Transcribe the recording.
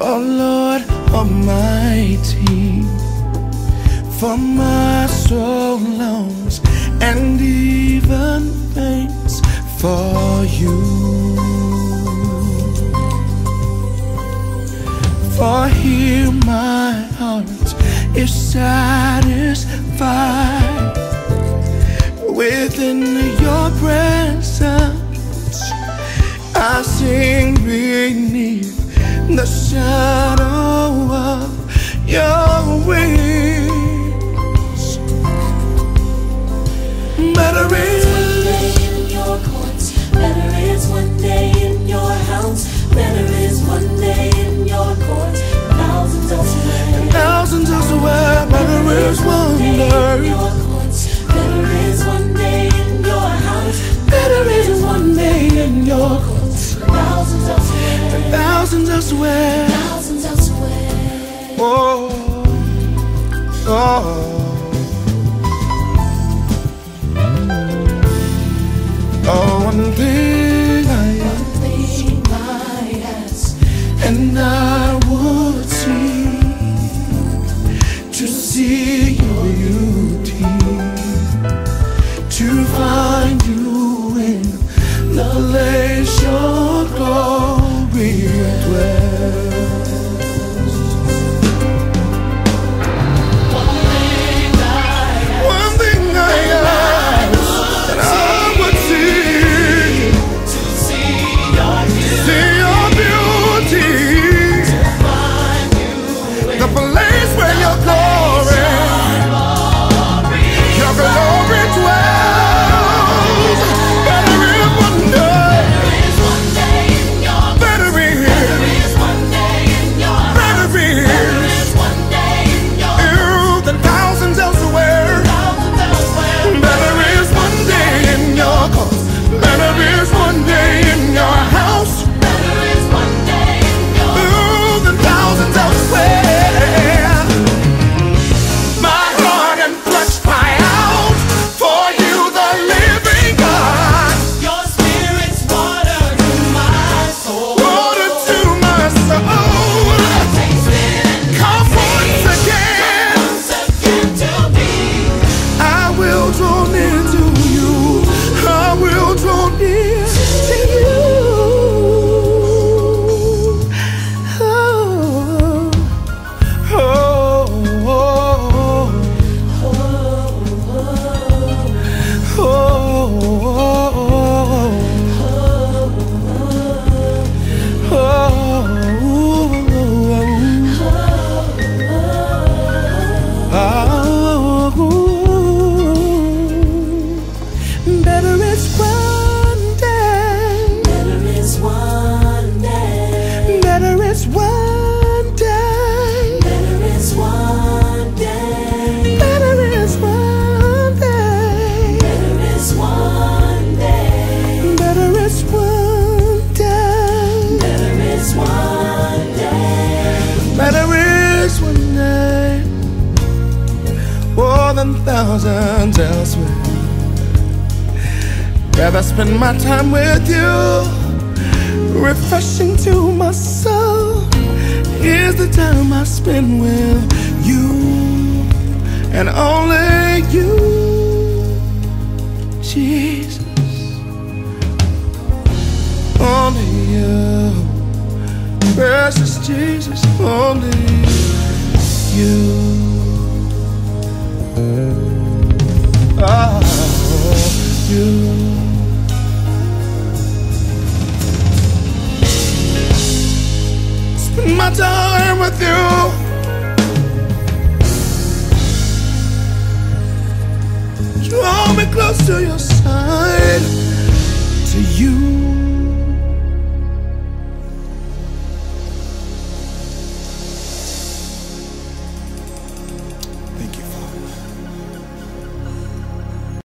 Oh Lord Almighty, for my soul longs and even faints for you. For here my heart is satisfied within your presence. I sing the shadow of your wings. Better is One day in your courts, better is one day in your house. Better is one day in your courts, thousands elsewhere. thousands elsewhere. Better is One day in your courts, better is one day in your house. Better is one day in your courts, thousands elsewhere. Thousands elsewhere. Thousands elsewhere. Oh, oh. Oh, than thousands elsewhere. Rather spend my time with you, refreshing to my soul. Here's the time I spend with you, and only you, Jesus. Only you, precious Jesus, only you. You. My time with you. Draw me close to your side, to you.